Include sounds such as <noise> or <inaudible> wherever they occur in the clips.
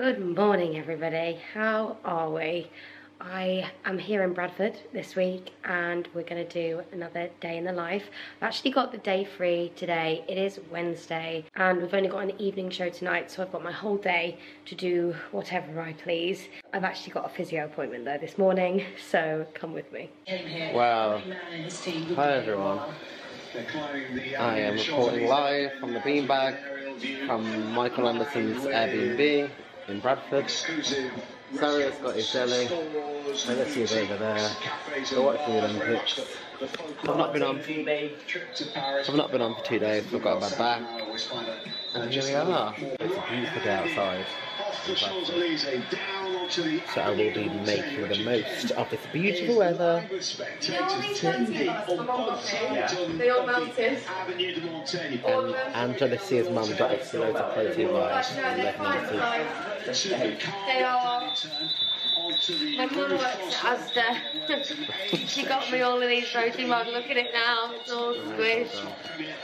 Good morning, everybody. How are we? I am here in Bradford this week and we're going to do another day in the life. I've actually got the day free today. It is Wednesday and we've only got an evening show tonight so I've got my whole day to do whatever I please. I've actually got a physio appointment though this morning so come with me. Well, hi everyone. I am reporting live from the beanbag from Michael Anderson's Airbnb in Bradford. Sarah's got his jelly. Alessia is over there. Go watch the Olympics. I've not been on. I've not been on for two days. I've got a bad back. And here we are. It's a beautiful day outside. So I will be making the most of this beautiful weather. They all melted. And Angelicia's mum got us loads of protein bars. and left me with They are. My mum works at Asda. <laughs> she got me all of these protein bars. Look at it now. It's all squished.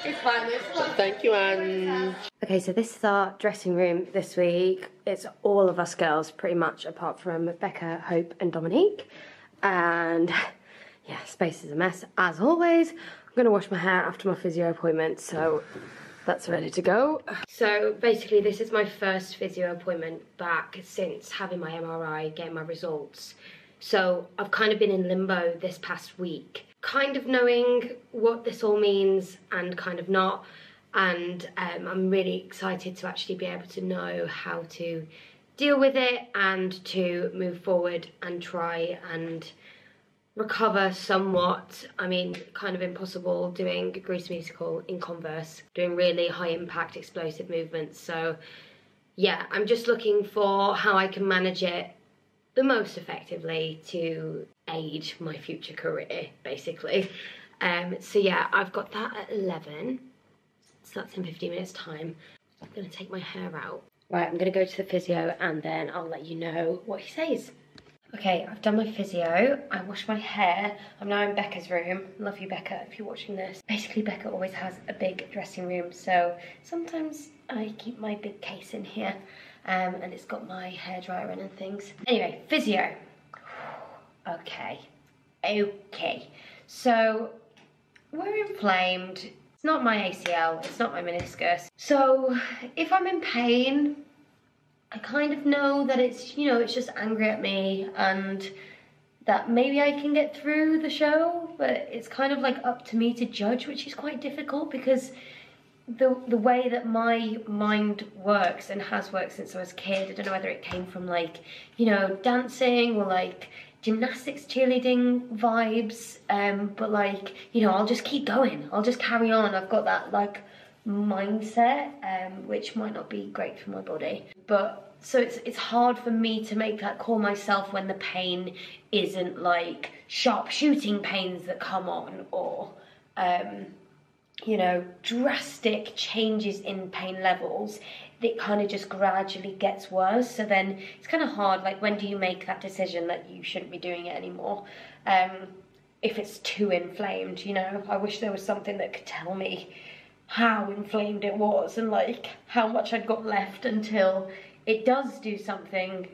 It's fine. It's So thank you, Anne. Okay, so this is our dressing room this week. It's all of us girls, pretty much, apart from Becca, Hope, and Dominique. And yeah, space is a mess as always. I'm gonna wash my hair after my physio appointment, so that's ready to go. So basically, this is my first physio appointment back since having my MRI, getting my results. So I've kind of been in limbo this past week, kind of knowing what this all means and kind of not and um, I'm really excited to actually be able to know how to deal with it and to move forward and try and recover somewhat. I mean, kind of impossible doing Grease musical in Converse, doing really high impact explosive movements. So yeah, I'm just looking for how I can manage it the most effectively to aid my future career, basically. Um, so yeah, I've got that at 11. So that's in 15 minutes time. I'm gonna take my hair out. Right, I'm gonna go to the physio and then I'll let you know what he says. Okay, I've done my physio. I washed my hair. I'm now in Becca's room. Love you, Becca, if you're watching this. Basically, Becca always has a big dressing room, so sometimes I keep my big case in here. Um, and it's got my hairdryer in and things. Anyway, physio. <sighs> Okay. Okay. So, we're inflamed it's not my ACL, it's not my meniscus. So if I'm in pain, I kind of know that it's, you know, it's just angry at me and that maybe I can get through the show, but it's kind of like up to me to judge, which is quite difficult because the the way that my mind works and has worked since I was a kid, I don't know whether it came from like, you know, dancing or like gymnastics cheerleading vibes um, but like you know i'll just keep going. I'll just carry on. I've got that like mindset um, which might not be great for my body but so it's it's hard for me to make that call myself when the pain isn't like sharp shooting pains that come on or um, you know drastic changes in pain levels it kind of just gradually gets worse. So then it's kind of hard. Like, when do you make that decision that you shouldn't be doing it anymore? Um, if it's too inflamed, you know, I wish there was something that could tell me how inflamed it was and like how much I'd got left until it does do something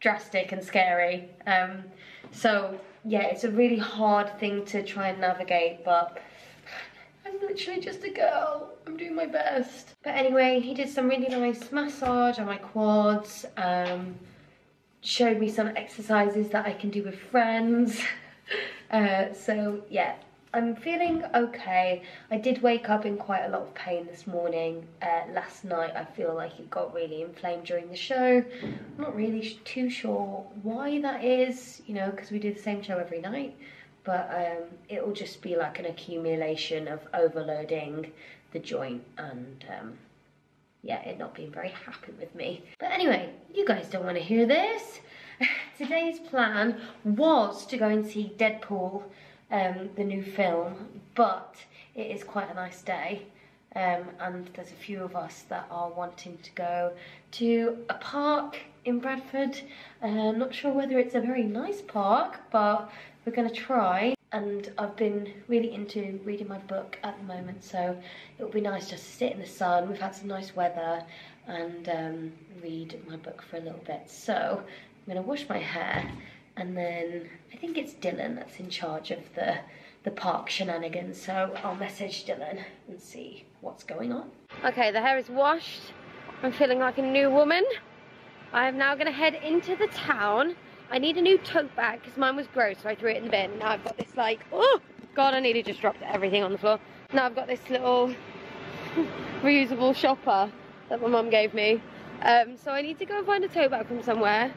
drastic and scary. Um, so yeah, it's a really hard thing to try and navigate, but I'm literally just a girl. I'm doing my best. But anyway, he did some really nice massage on my quads. Um, showed me some exercises that I can do with friends. <laughs> uh, so yeah, I'm feeling okay. I did wake up in quite a lot of pain this morning. Uh, last night I feel like it got really inflamed during the show. I'm not really too sure why that is, you know, because we do the same show every night but um, it will just be like an accumulation of overloading the joint and um, yeah, it not being very happy with me. But anyway, you guys don't want to hear this. <laughs> Today's plan was to go and see Deadpool, um, the new film, but it is quite a nice day. Um, and there's a few of us that are wanting to go to a park in Bradford. Uh, not sure whether it's a very nice park, but we're going to try and I've been really into reading my book at the moment so it would be nice just to sit in the sun we've had some nice weather and um, read my book for a little bit. So I'm going to wash my hair and then I think it's Dylan that's in charge of the, the park shenanigans. So I'll message Dylan and see what's going on. Okay, the hair is washed. I'm feeling like a new woman. I am now going to head into the town. I need a new tote bag because mine was gross, so I threw it in the bin. Now I've got this like, oh god, I nearly just dropped everything on the floor. Now I've got this little <laughs> reusable shopper that my mum gave me. Um, so I need to go and find a tote bag from somewhere.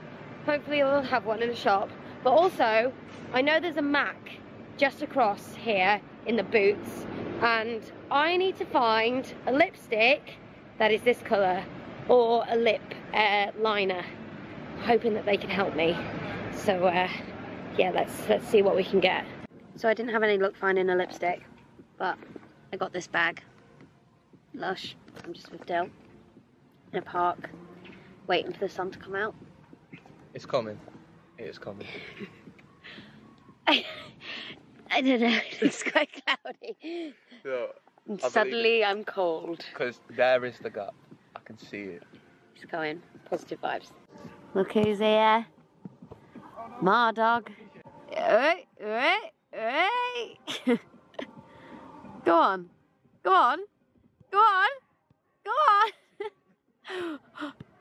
Hopefully I'll have one in a shop. But also, I know there's a Mac just across here in the boots. And I need to find a lipstick that is this colour or a lip uh, liner. Hoping that they can help me. So uh, yeah, let's let's see what we can get. So I didn't have any luck finding a lipstick, but I got this bag. Lush. I'm just with Dill in a park, waiting for the sun to come out. It's coming. It is coming. <laughs> I, I don't know. <laughs> It's quite cloudy. I suddenly I'm cold. because there is the gap. I can see it. It's going. Positive vibes. Look who's here. Ma dog. Oi, oi, oi. <laughs> Go on. Go on. Go on. Go on.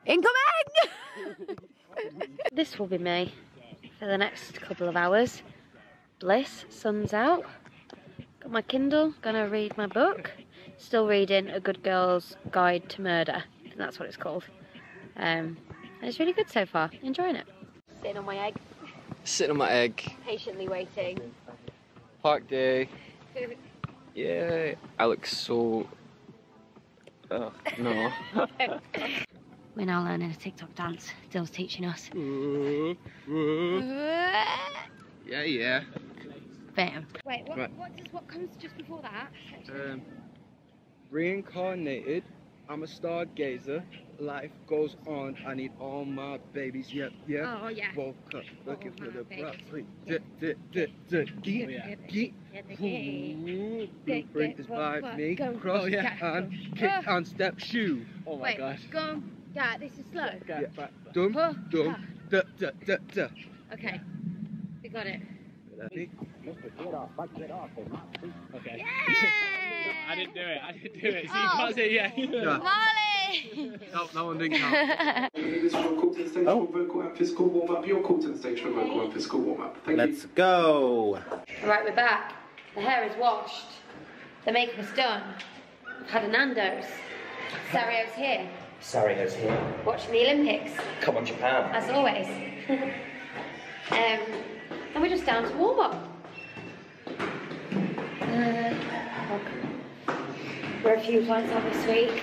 Incoming! This will be me for the next couple of hours. Bliss, sun's out. Got my Kindle, gonna read my book. Still reading A Good Girl's Guide to Murder. I think that's what it's called. Um, and it's really good so far. Enjoying it. Sitting on my egg, Sitting on my egg. patiently waiting. Park day. Yeah. I look so. Oh no. <laughs> We're now learning a TikTok dance. Dill's teaching us. yeah, yeah. Bam. Wait, what, Right. what, does, what comes just before that? Um, reincarnated. I'm a stargazer. Life goes on. I need all my babies. Yep, yep. Oh, yeah. Woke up looking All for the babies. broccoli. The gay. Ooh, Get, Blueprint get, is what, by me. Cross yeah. and kick on step shoe. Oh Wait, go. Yeah, this is slow. Yeah. Dum, Oh, dum, da, da, da, da. Okay, we got it. Ready? Okay. Yeah! <laughs> I didn't do it. I didn't do it. So Oh. you can't say yeah. Yeah. Molly! No, that one didn't count. This is your call to the stage for vocal and physical warm up. Your call to the stage for vocal and physical warm up. Thank you. Let's go. right, we're back. The hair is washed. The makeup is done. I've had a Nando's. Sario's here, Sario's here. watching the Olympics, Come on, Japan. as always. <laughs> um, and we're just down to warm up. Uh, we're a few flights out this week.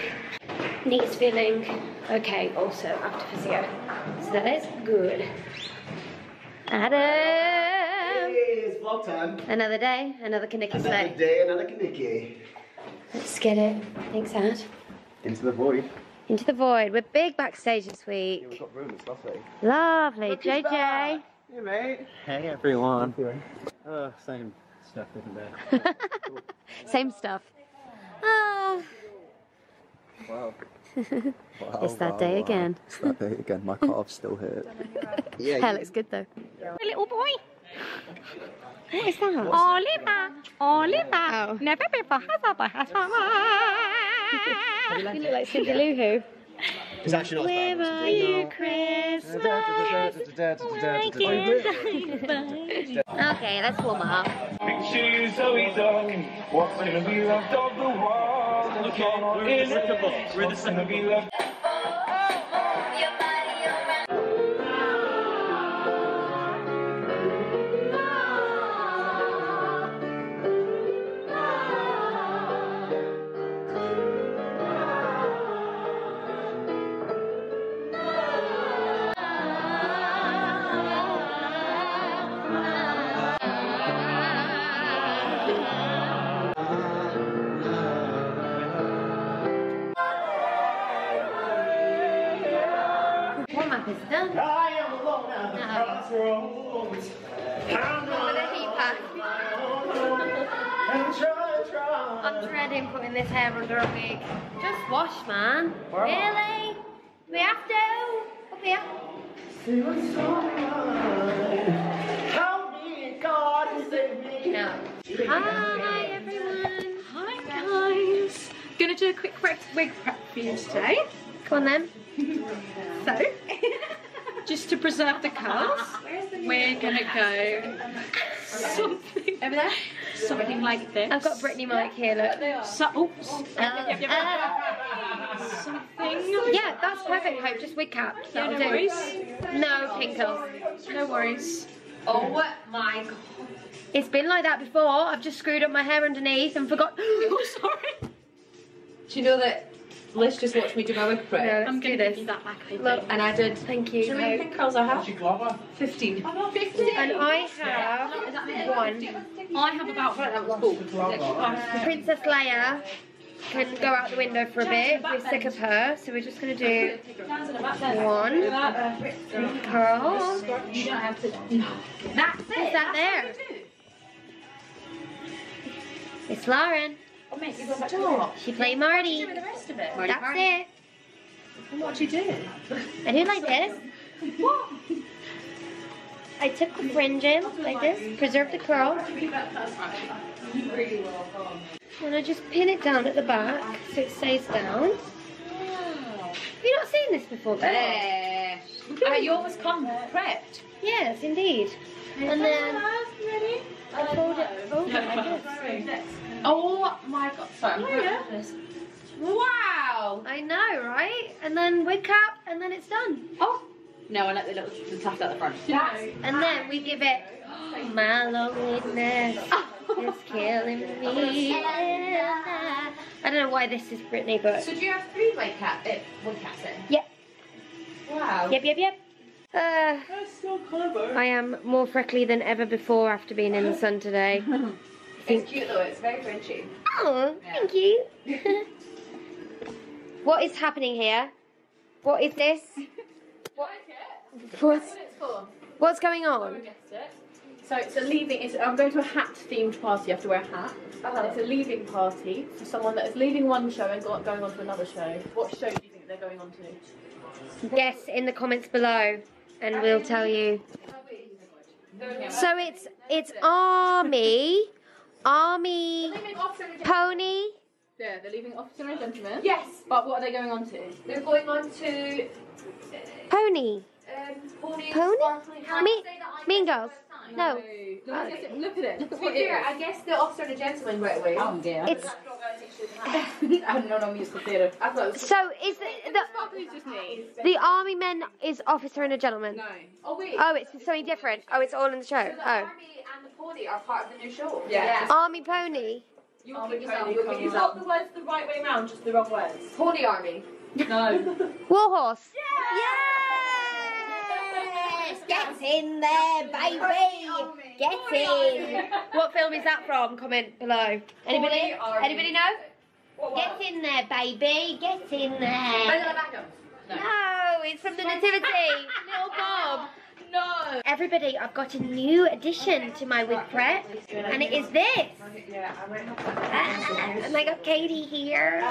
Knees feeling okay also after physio. So that is good. Adam! Hey, It's vlog time. Another day, another Kaniki Another sleigh. day, another kaniki. Let's get it. Thanks, Ad. Into the void. Into the void. We're big backstage this Yeah, week. we've got room, it's lovely. Lovely. JJ. Hey, mate. Hey everyone. Uh, same stuff, isn't there? <laughs> Same stuff. Oh, Wow. <laughs> it's that day again. It's that day again. My calves still hurt. <laughs> yeah. Hair looks good though. A little boy. What is that? Oliver. Oliver. Oh. Never before has a You look like Cindy Lou Who. It's actually not as Where are it's you, Christmas? Okay, let's warm up. She's always on. What's gonna be left of the world? Okay, we're in the We're What's gonna be left? Hair under a wig. Just wash, man. Really? Do we have to? Up here. No. Hi, everyone. Hi guys. Gonna do a quick wig prep for you today. Come on then. So, <laughs> just to preserve the curls, we're gonna go <laughs> something over there, something like this. I've got Brittany Mike here, look. So, oops. Ah. Something. Yeah, that's perfect, Hope. Just wig cap. Yeah, no do. worries. No pinkles. No worries. Oh my god. It's been like that before. I've just screwed up my hair underneath and forgot. <gasps> oh, sorry. Do you know that Liz just watched me do my wig prep? No, let's I'm do gonna this. give that back. I. Look, And I did. thank you. Do you know how many Hope. pink curls I have? 15. And I have one. I have about the Princess Leia can go out the window for a bit. We're sick of her, so we're just gonna do one curl. That's Is that there? It's Lauren. Stop. She played Marty. the rest of it. That's it. What do you do? I do like this. what? I took the fringe in like this, preserve the curl, and I just pin it down at the back so it stays down. Have you not seen this before, Ben? Uh, you always come prepped. Yes, indeed. And then I fold it over like this. <laughs> Oh my god. Sorry, I'm this. Wow. I know, right? And then wig cap, and then it's done. Oh. No, I let the little the tuft at the front. And then we give it <gasps> my loneliness <laughs> is killing me. I don't know why this is Brittany, but So do you have three wig cap? Wig caps in? Yep. Wow. yep, yep, yep. Uh, I am more freckly than ever before after being in the sun today. <laughs> It's cute though. It's very Frenchy. Oh, thank you. <laughs> what is happening here? What is this? <laughs> What's, what's going on? So it's a leaving. It's, I'm going to a hat themed party. You have to wear a hat. And it's a leaving party for someone that is leaving one show and go, going on to another show. What show do you think they're going on to? Guess in the comments below, and we'll tell you. So it's it's army, army, pony. Yeah, they're leaving Officer and Gentleman. Yes. But what are they going on to? They're going on to Pony. um, Pony. Pony? Sparkling Me- mean Girls. No. Look at it. Look at it. Look at what it fair, is. I guess the Officer and the Gentleman right away. Oh dear. It's <laughs> I don't know musical theatre. I thought it was. so is the Sparkly's just me. the, the army men is officer and a gentleman. No. Oh wait. Oh, it's something different. Oh, it's all in the show. So the Oh, Army and the Pony are part of the new show. Yeah. army pony. You Army can use. Pony You can comes use up. that. the words the right way round, just the wrong words. Pony Army. No. <laughs> Warhorse. Yes! Get in there, baby. Get in. What film is that from? Comment below. Anybody? Pony Army. Anybody know? Get in there, baby. Get in there. No, it's from the Nativity. <laughs> Little Bob. No. Everybody, I've got a new addition to my wig prep, and it is this. Yeah, I might have Ah, and I got Katie here.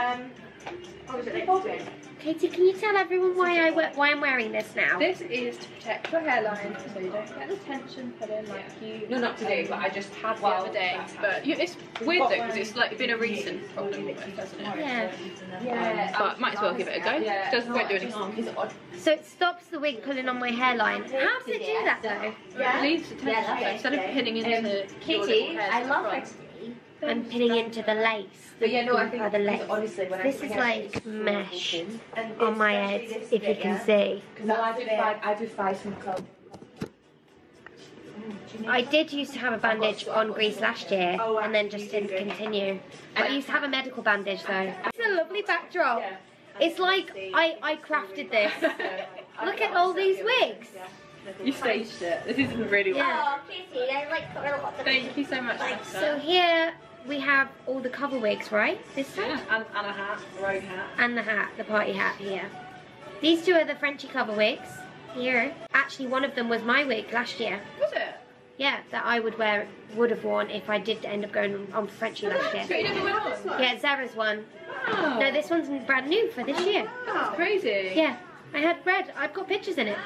Um, what it? Katie, can you tell everyone why I we- why I'm wearing this now? This is to protect your hairline so you don't get the tension put in like you. No, not today, but I just had the one other day, but you, it's weird though because it's like been a recent problem almost, hasn't it? Yeah. Yeah. But might as well give it a go. Yeah. Doesn't won't do any harm. So it stops the wig pulling on my hairline. How does it do that though? It leaves the tension though. instead of pinning into your Katie, little I love the her. front. I'm pinning into the lace. But yeah, no, I think the lace. honestly, when This put is like it's mesh. And on my head, this if you can yeah. see. No, I do five. I do five some club. Mm, I did used to have a bandage on Grease last year oh, and then just didn't continue. I used to have a medical bandage though. It's a lovely backdrop. It's like I, I crafted this. <laughs> Look at all these wigs. You staged it. This isn't really well. Yeah. Katie, oh, I like Thank you so much. So here we have all the cover wigs, right? This side? Yeah, and, and a hat, a rogue hat. And the hat, the party hat here. These two are the Frenchy cover wigs. Here. Actually, one of them was my wig last year. Was it? Yeah, that I would wear, would have worn if I did end up going on Frenchy last year. You never this one? Yeah, Zara's one. Wow. No, this one's brand new for this oh, year. That's crazy. Yeah, I had red. I've got pictures in it.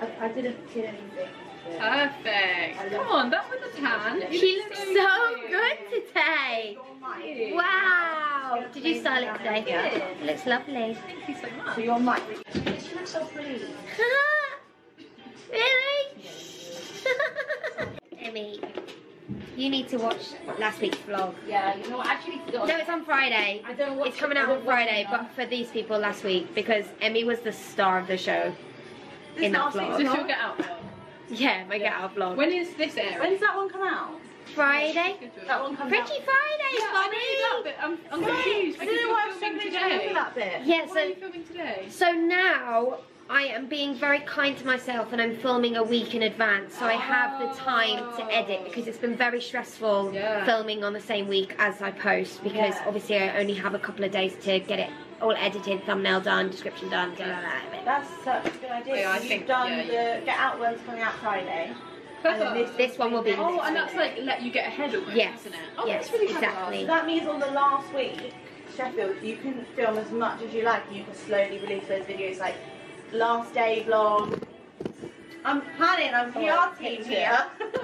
I, I didn't get anything. Perfect. Come on, that with the tan. She looks so so good today. Wow. Did you style it today? Yeah. It looks lovely. Thank you so much. So you're mic. She looks so pretty. <laughs> really? <laughs> Emmy, you need to watch last week's vlog. Yeah, you know what? Actually, No, it's on Friday. I don't watch It's coming out on Friday, but for these people last week because Emmy was the star of the show in that last week's vlog. This will get out. vlog. Yeah, my get out vlog. When is this airing? When's that one come out? Friday? That one comes Frenchy out. Friday, Yeah, I know that bit. I'm, I'm confused I because don't know why you're I'm filming struggling to remember today. that bit. Yeah, Why are so you filming today? so now I am being very kind to myself and I'm filming a week in advance, so I have the time to edit oh. because it's been very stressful Yeah. filming on the same week as I post because Yeah. obviously I only have a couple of days to get it all edited, thumbnail done, description done, blah, blah, blah. That's such a good idea. Yeah, I You've think- done yeah, the Get Out ones coming out Friday. And then This, this one will be Oh, and week. that's like let you get ahead almost, Yes, isn't it? Oh, yes, that's really clever. exactly. So that means on the last week, Sheffield, you can film as much as you like. You can slowly release those videos, like last day vlog. I'm planning. I'm PR team here. <laughs>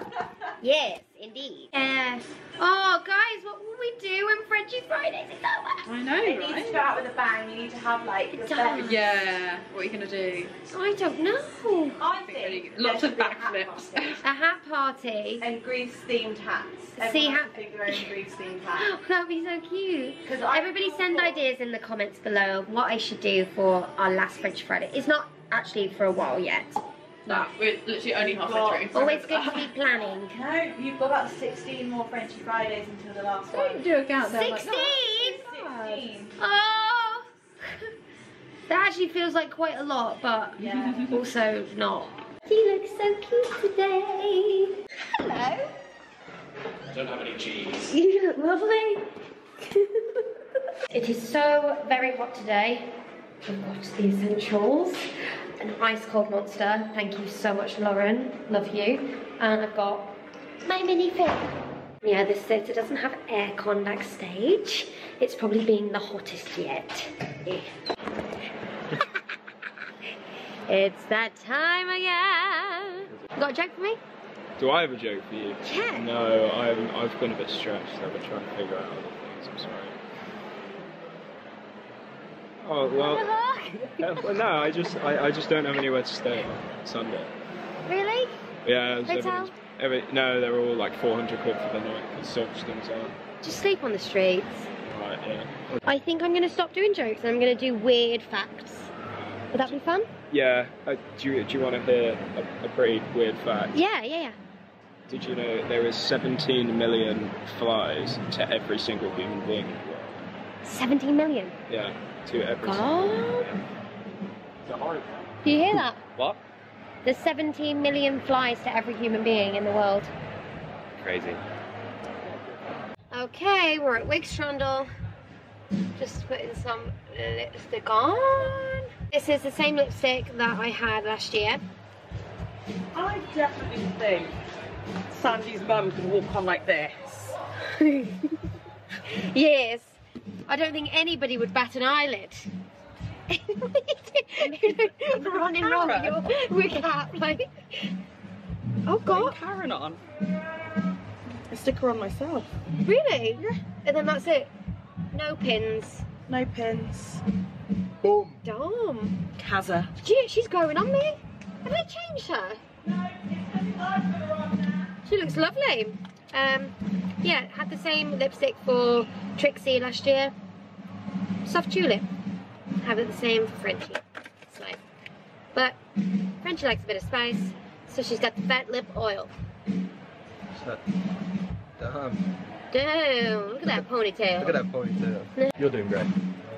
Yes, indeed. Yes. oh, guys, what will we do when Frenchy Fridays is over? I know, It needs to right? go out with a bang. You need to have like the does. best. Yeah. What are you gonna do? I don't know. I really think good. Lots of should a hat backflips. party A hat party. and Grease themed hats. See Everyone how- has to pick their own Grease themed hat. <laughs> That'd be so cute. 'Cause I- Everybody send ideas in the comments below of what I should do for our last French Friday. It's not actually for a while yet. No, we're literally only halfway through. Always good to <laughs> be planning. No, you've got about 16 more Frenchy Fridays until the last one. Don't do a countdown. like 16? that. 16. Oh! <laughs> That actually feels like quite a lot, but Yeah. also not. You look so cute today. Hello. I don't have any cheese. You look lovely. <laughs> it is so very hot today. I've got the essentials. An ice cold monster. Thank you so much, Lauren. Love you. And I've got my mini fit. Yeah, this theatre doesn't have aircon backstage. It's probably being the hottest yet. Yeah. <laughs> it's that time again. You got a joke for me? Do I have a joke for you? Yeah. No, I'm, I've been a bit stretched. I've been trying to figure out other things. I'm sorry. Oh well. <laughs> uh, well, no, I just I, I just don't have anywhere to stay on Sunday. Really? Yeah, Hotel? Every, no, they're all like 400 quid for the night because such things are. Just sleep on the streets. Right, yeah. I think I'm going to stop doing jokes and I'm going to do weird facts. Would that be fun? Yeah, uh, do you, do you want to hear a, a pretty weird fact? Yeah, yeah, yeah. Did you know there is 17 million flies to every single human being in the world? 17 million. Yeah, to every God. Do you hear that? What? There's 17 million flies to every human being in the world. Crazy. Okay, we're at Wigstrandle. Just putting some lipstick on. This is the same lipstick that I had last year. I definitely think Sandy's mum could walk on like this. <laughs> yes. I don't think anybody would bat an eyelid. <laughs> running around with your wig hat like. Oh god. Karen on. I stick her on myself. Really? Yeah. And then that's it. No pins. No pins. Boom. Dumb. Kaza. Gee, she's growing on me. Have I changed her? She looks lovely. Um, yeah, had the same lipstick for Trixie last year. Soft tulip. Have it the same for Frenchie. So, but Frenchie likes a bit of spice, so she's got the fat lip oil. Damn. Damn, look at that ponytail. Look at that ponytail. You're doing great.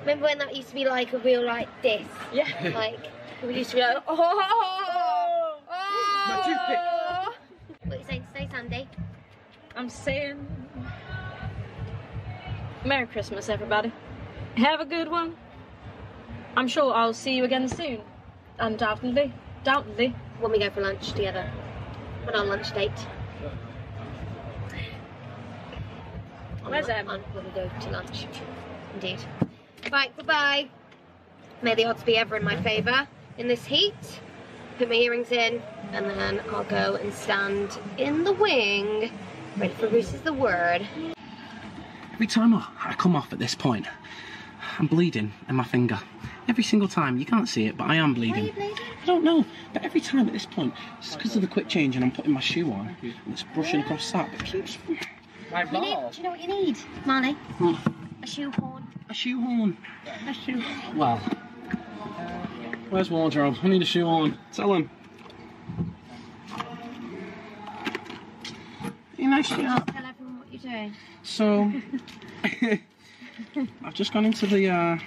Remember when that used to be like a real <laughs> like this? Yeah. Like we used to be like, oh, oh, oh. My toothpick. What are you saying today, Sandy? I'm saying Merry Christmas, everybody. Have a good one. I'm sure I'll see you again soon. undoubtedly. Doubtedly. When we go for lunch together. On our lunch date. Where's Em? When we go to lunch. Indeed. Right, goodbye. May the odds be ever in my favour in this heat. Put my earrings in, and then I'll go and stand in the wing, ready for Bruce's the word. Every time I, I come off at this point, I'm bleeding in my finger. Every single time. You can't see it, but I am bleeding. bleeding? I don't know, but every time at this point, it's because of the quick change and I'm putting my shoe on and it's brushing across that, but it keeps. My You need, do you know what you need, Marley? A shoehorn. A shoehorn. A shoe. Well, where's wardrobe? I need a shoe on. Tell him. You nice Tell everyone what you're doing. So, <laughs> I've just gone into the uh,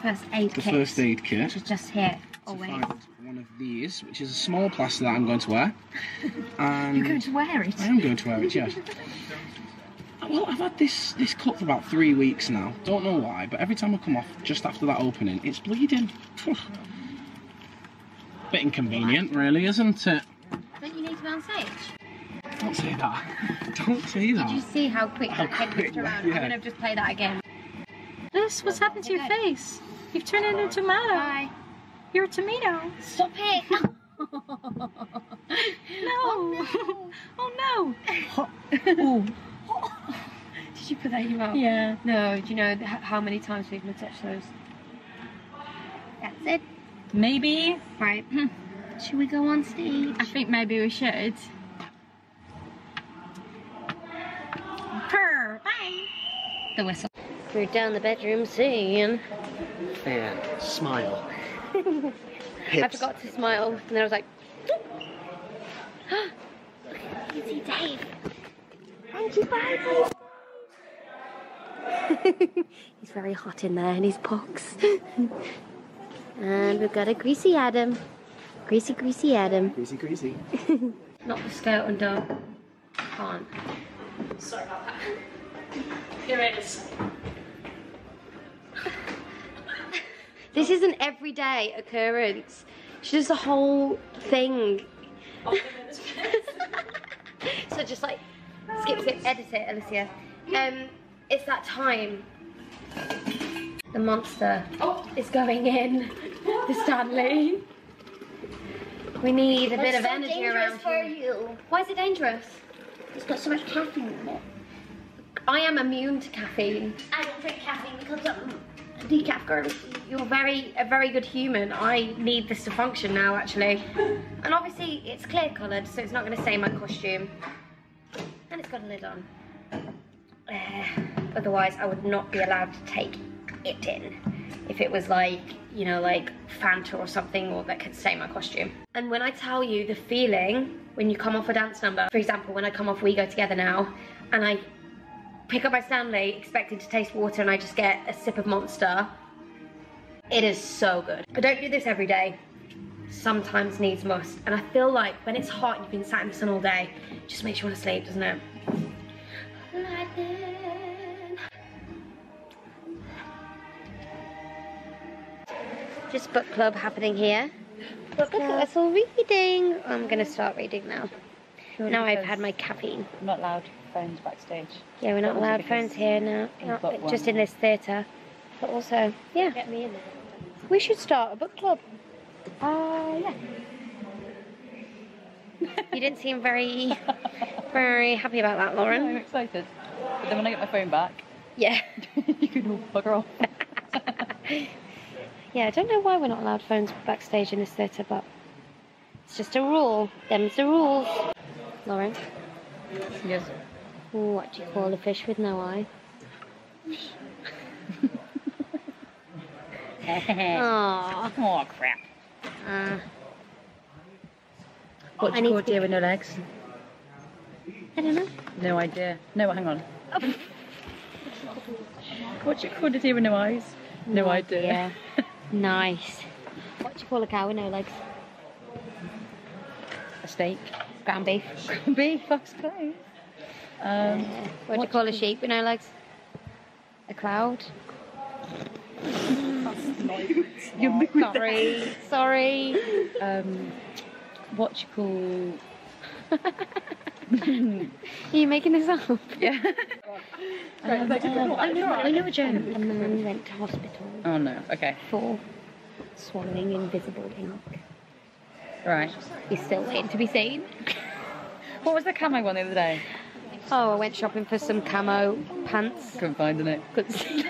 First aid the kit. first aid kit. Which is just here, always. one of these, which is a small plaster that I'm going to wear. And <laughs> You're going to wear it? I am going to wear it, yes. <laughs> Well, I've had this this cut for about three weeks now. Don't know why, but every time I come off just after that opening, it's bleeding. Bit inconvenient, really, isn't it? Don't you need to be on stage? Don't say that. Don't say that. Did you see how quick How that head quick, moved around? yeah. I'm going to just play that again. This, what's happened to your face? You've turned into a tomato. Hi. You're a tomato. Stop it! No. <laughs> <laughs> Oh no. <laughs> Oh, Ooh. Did you put that in your mouth? Yeah. No, do you know how many times we've touched those? That's it. Maybe. Right. Hmm. Should we go on stage? I think maybe we should. Purr. Bye. The whistle. We're down the bedroom scene. And smile. <laughs> I forgot to smile, and then I was like, <gasps> you see Dave. Thank you, bye. <laughs> He's very hot in there in his box. <laughs> and we've got a greasy Adam. Greasy, greasy Adam. Greasy, greasy. Not the skirt undone. Can't. Sorry about that. Here it is. This is an everyday occurrence. She does the whole thing. <laughs> so just like skip, skip, edit it, Alicia. Um, it's that time. The monster is going in. The Stanley. We need a bit of so energy around for you. Why is it dangerous? It's got so much caffeine in it. I am immune to caffeine. I don't drink caffeine because I'm a decaf girl. You're very a very good human. I need this to function now, actually. And obviously, it's clear coloured, so it's not going to stain my costume. And it's got a lid on. Uh, otherwise, I would not be allowed to take it in. If it was like, you know, like Fanta or something, or that could stain my costume. And when I tell you the feeling when you come off a dance number, for example, when I come off We Go Together now, and I pick up my Stanley expecting to taste water and I just get a sip of Monster. It is so good. I don't do this every day. Sometimes needs must. And I feel like when it's hot and you've been sat in the sun all day, just makes you want to sleep, doesn't it? Just book club happening here. Look at us all reading. I'm gonna start reading now. now I've had my caffeine. Not allowed phones backstage. Yeah, we're not allowed phones here now. Not, just in this theatre. But also, yeah. Get me in there. We should start a book club. Uh, yeah. <laughs> You didn't seem very, very happy about that, Lauren. I'm excited. But then when I get my phone back, Yeah. <laughs> you can all bugger off. <laughs> Yeah, I don't know why we're not allowed phones backstage in this theatre, but it's just a rule. Them's the rules. Lauren, Yes. what do you call a fish with no eye? <laughs> Aww. Oh crap. Uh, What do you call a deer with no legs? I don't know. No idea. No, hang on. <laughs> what do you call a deer with no eyes? No, idea. idea. <laughs> nice. What do you call a cow with no legs? A steak. Ground beef. <laughs> beef, that's close. Um, What do you call a sheep with no legs? A cloud. <laughs> You're sorry, sorry. Um, what you call? <laughs> <laughs> Are you making this up? Yeah. I know, I know a German. Went to hospital Oh no. Okay. for swallowing invisible ink. Right. He's still waiting to be seen. <laughs> What was the camo one the other day? Oh, I went shopping for some camo pants. Couldn't find it. Couldn't see.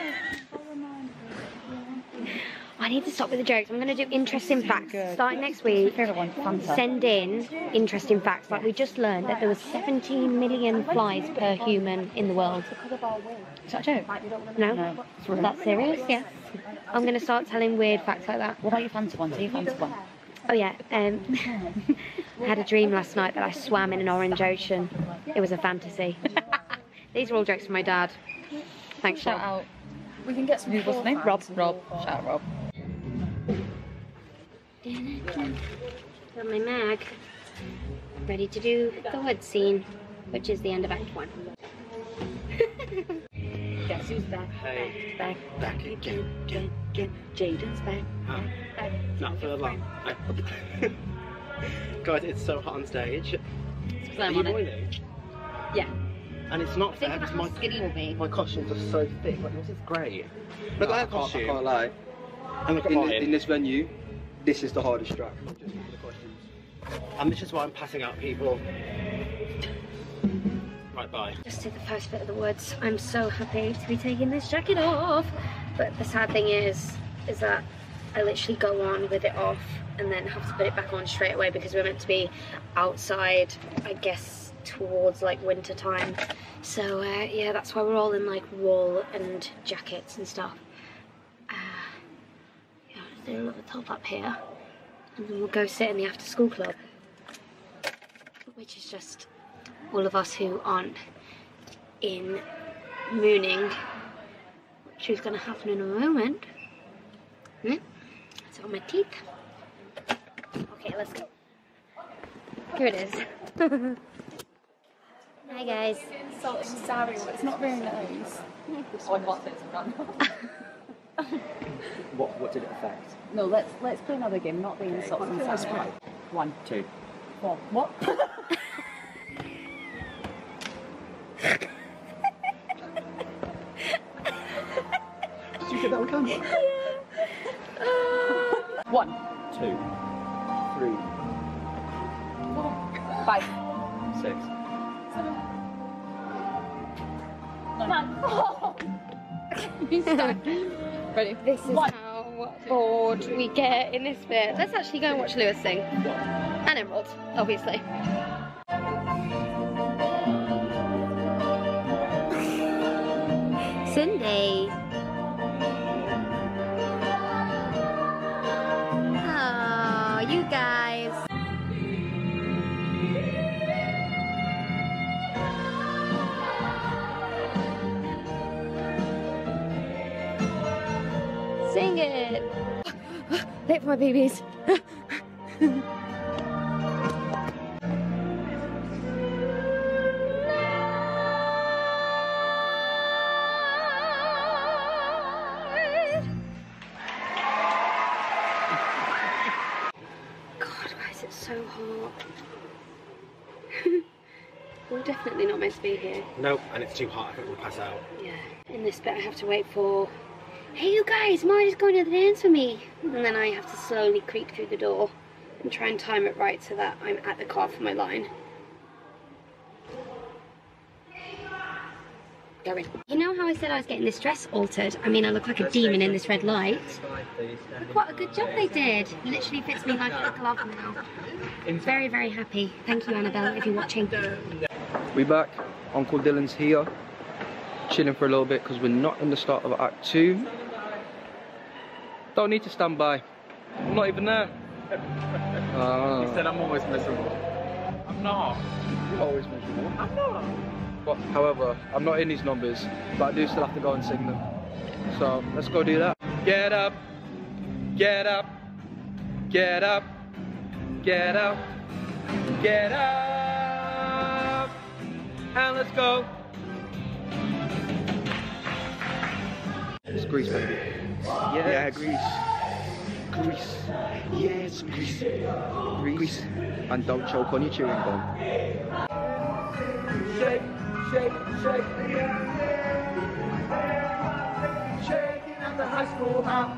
I need to stop with the jokes. I'm going to do interesting facts. Starting next week, send in interesting facts. Like we just learned that there were 17 million flies per human in the world. Is that a joke? No? No. Is that serious? Yeah. I'm going to start telling weird facts like that. What about your fancy one? Do you fancy one? Oh yeah. Um, I <laughs> had a dream last night that I swam in an orange ocean. It was a fantasy. <laughs> These are all jokes from my dad. Thanks, Shout Rob. out. We can get some people. What's name? Rob. Rob. Shout out Rob. Got my mag. Ready to do the wood scene, which is the end of Act One. <laughs> Guess who's back? Hey. Back, back, back again, again, again. Jaden's back. Oh. back, Not for long. Guys, <laughs> it's so hot on stage. Because Are I'm you on it. boiling? Yeah. And it's not Think fair because my, skinny you'll be. my costumes are so thick, but yours is great. Look No, at I that can't- I costume. can't lie. And look at In, mine. in this venue, this is the hardest track. And this is why I'm passing out people. Right, bye. Just did the first bit of the woods. I'm so happy to be taking this jacket off. But the sad thing is, is that I literally go on with it off and then have to put it back on straight away because we're meant to be outside, I guess, towards like winter time. So uh, yeah, that's why we're all in like wool and jackets and stuff. Uh, yeah, do a little top up here, and then we'll go sit in the after school club, which is just all of us who aren't in mooning, which is going to happen in a moment. Hmm? It's on my teeth. Okay, let's go. Here it is. <laughs> Hi guys. Insulting it's not very nice. What, what did it affect? No, let's let's play another game, not the insults and Sari. One. Two. Four. What? <laughs> Did you get that on camera? One. Two. Three. Five. Six. <laughs> Ready? This is how bored we get in this bit. Let's actually go and watch Lewis sing. And Emerald, obviously. Cindy. Late for my babies. <laughs> God, why is it so hot? <laughs> We're definitely not meant to be here. Nope, and it's too hot. I think we'll pass out. Yeah. In this bit, I have to wait for. Hey, you guys, Marty's going to the dance with me. And then I have to slowly creep through the door and try and time it right so that I'm at the car for my line. Going. You know how I said I was getting this dress altered? I mean, I look like a demon in this red light. Look what a good job they did. Literally fits me like a glove now. Very, very happy. Thank you, Annabelle, if you're watching. We back. Uncle Dylan's here. Chilling for a little bit because we're not in the start of Act 2. Don't need to stand by. I'm not even there. <laughs> Ah. He said I'm always miserable. I'm not. You're always miserable. I'm not. But, however, I'm not in these numbers, but I do still have to go and sing them. So let's go do that. Get up, get up, get up, get up, get up, and let's go. It's Grease, baby. Yeah. Yeah, Grease. Grease. Yes, Grease. Grease. And don't choke on your chewing gum. Shake, shake, shake. Shaking at the high school hop.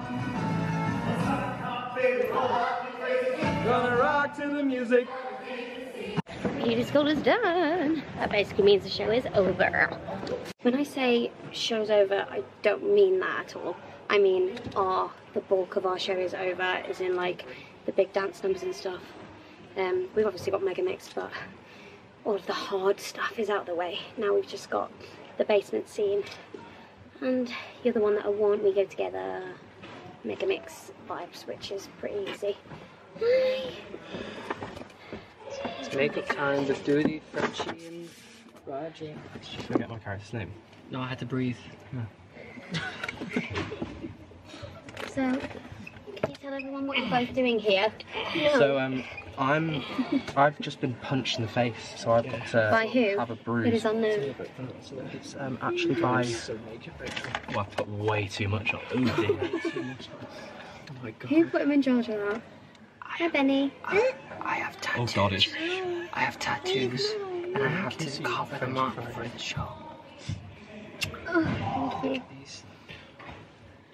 Gonna rock to the music. Beauty school is done. That basically means the show is over. When I say show's over, I don't mean that at all. I mean, our the bulk of our show is over, as in like the big dance numbers and stuff. Um, we've obviously got Mega Mix, but all of the hard stuff is out of the way. Now we've just got the basement scene, and you're the one that I want. We go together. Mega Mix vibes, which is pretty easy. Bye. It's makeup time with Doody, Frenchy, and Raji. Did you forget my character's name? No, I had to breathe. <laughs> So, can you tell everyone what you're both doing here? No. So um, I'm I've just been punched in the face, so I've got to By who? have a bruise. It is unknown. It's um, actually by. Well, I put way too much on. Oh dear. <laughs> Oh my god. Who put him in charge of that? Hi, Benny. I have Oh god, it's. I have tattoos, and I have to cover them up for the show. Oh, thank you.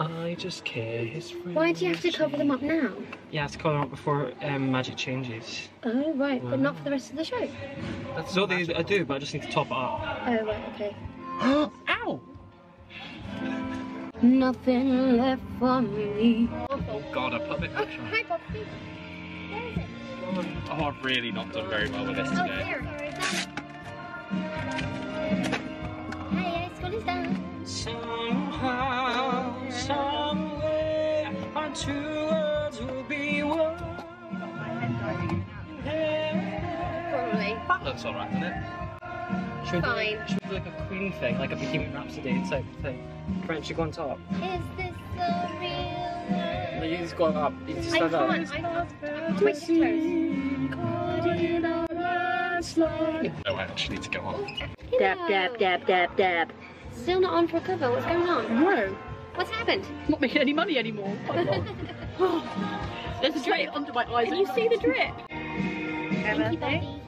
I just kiss. Why do you have to cover them up now? Yeah, I have to cover them up before um, magic changes. Oh, right, but not for the rest of the show. That's what they, I do, but I just need to top it up. Oh, right, okay. <gasps> Ow! Nothing left for me. Oh god, I put a bit on. Hi, Poppy. Where is it? Oh, I've really not done very well with this Oh, today. here, here is. Hey, school is done. Somehow, somewhere, our two worlds will be one. Probably. That looks alright, doesn't it? Should we, Fine. like, should we do like a Queen thing, like a Bohemian Rhapsody type thing? French, you go on top. Is this the real world? No, you just go up. You just I stand up. can't. I can't. My toes. No, I actually need to go on. Dab, dab, dab, dab, dab. Still not on for a cover. What's going on? No. What's happened? Not making any money anymore. <laughs> There's a drip under my eyes. Can you see the drip? Thank you, Betty.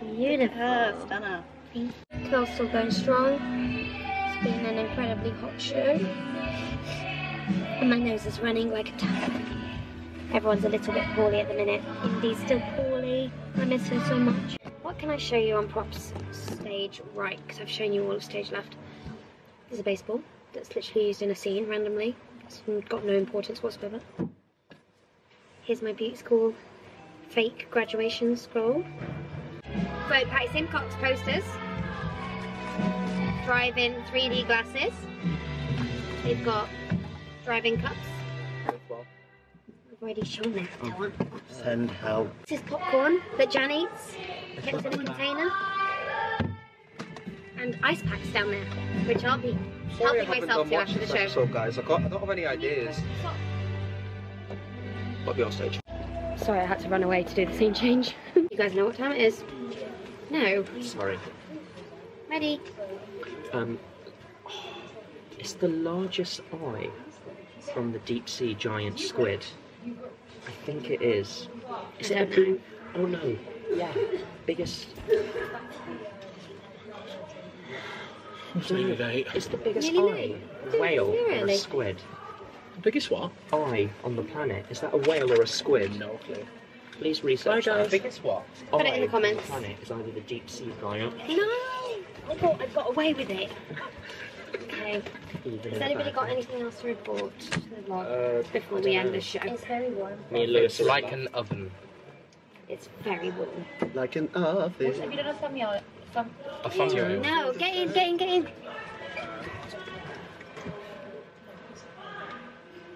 Beautiful. stunner. Curl's still going strong. It's been an incredibly hot show. And my nose is running like a tap. Everyone's a little bit poorly at the minute. Indy's still poorly. I miss her so much. What can I show you on props stage right? Because I've shown you all of stage left. There's a baseball that's literally used in a scene randomly. It's got no importance whatsoever. Here's my beauty school fake graduation scroll. Vote Patty Simcox posters. Drive-in 3D glasses. They've got drive-in cups. I've already shown that. you want. Send help. This is popcorn that Jan eats, kept in a container. And ice packs down there, which I'll be Sorry helping myself to after the show. episode, guys. I, got, I don't have any ideas. I'll be on stage. Sorry, I had to run away to do the scene change. <laughs> you guys know what time it is? No. Sorry. Ready? Um, it's the largest eye from the deep sea giant squid. I think it is. Is it a blue? Oh no. Yeah. Biggest. It's the biggest Really? eye. Whale or a Really? squid. The biggest what? Eye on the planet. Is that a whale or a squid? No clue. Please research Bye, that. guys. Biggest what? Put it in the Eye comments. On the planet is either the deep sea giant. No! I thought I'd got away with it. <laughs> Okay. Has anybody got anything else to report to the vlog Uh, before we end the show? It's very warm. Me and Lewis are like an oven. It's very warm. Like an office. Have you done a thumbnail? Thumb- A thumbnail. No, get in, get in, get in.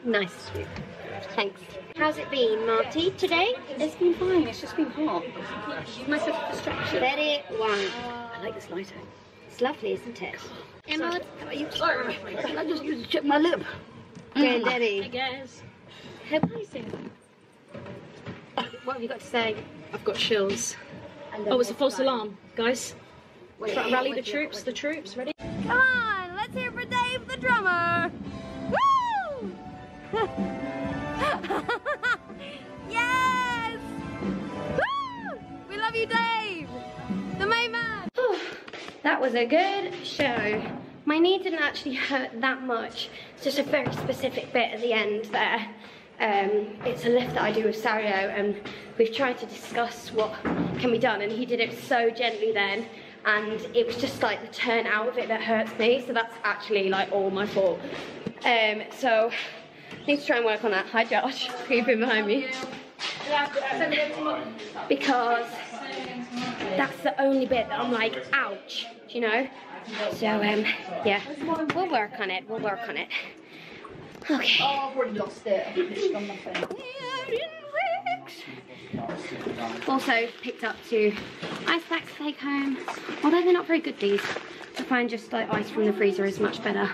Nice. Thanks. How's it been, Marty, today? It's been fine. It's just been hot. Give myself a distraction. Very warm. I like this lighting. Lovely, isn't it? Emma, Sorry. how about you? Sorry. I just used to chip my lip. Mm. Granddaddy. I guess. How about you? What have you got to say? I've got chills. Oh, it's a false fly. alarm, guys. Wait, yeah, rally the troops, you, the troops, ready? Come on, let's hear for Dave the drummer. Woo! <laughs> yes! Woo! We love you, Dave! That was a good show. My knee didn't actually hurt that much. It's just a very specific bit at the end there. Um, it's a lift that I do with Sario and we've tried to discuss what can be done and he did it so gently then and it was just like the turn out of it that hurts me so that's actually like all my fault. Um, so I need to try and work on that. Hi Josh, creeping behind me. Because that's the only bit that I'm like, ouch, you know? So um, yeah, we'll work on it, we'll work on it. Okay. Oh, I've already lost it. Also picked up two ice packs to take home. Although they're not very good these. I find just like ice from the freezer is much better.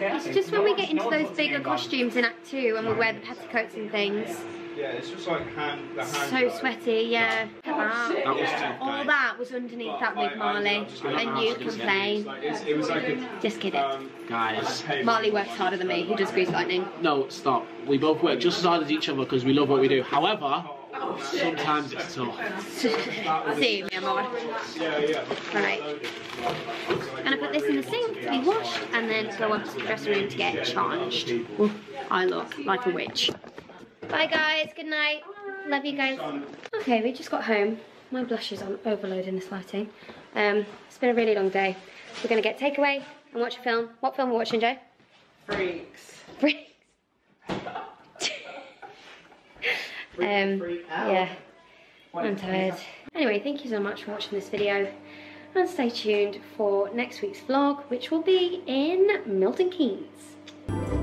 Well, it's just when we get into those bigger costumes in Act 2 and we wear the petticoats and things. Yeah, it's just like hand, the hand. So sweaty, yeah. Look at That was that. All that was underneath that big Marley. And you complain. It was like Just kidding. Guys. Marley works harder than me. He does grease lightning. No, stop. We both work just as hard as each other because we love what we do. However, sometimes it's tough. See. Yeah, yeah. Right. Gonna put this in the sink to be washed and then go up to the dressing room to get charged. Ooh, I look like a witch. Bye guys, good night. Love you guys. Okay, we just got home. My blush is on overload in this lighting. Um, it's been a really long day. We're gonna get takeaway and watch a film. What film are we watching, Joe? Freaks. Freaks. <laughs> um, yeah. I'm tired. Anyway, thank you so much for watching this video. And stay tuned for next week's vlog, which will be in Milton Keynes.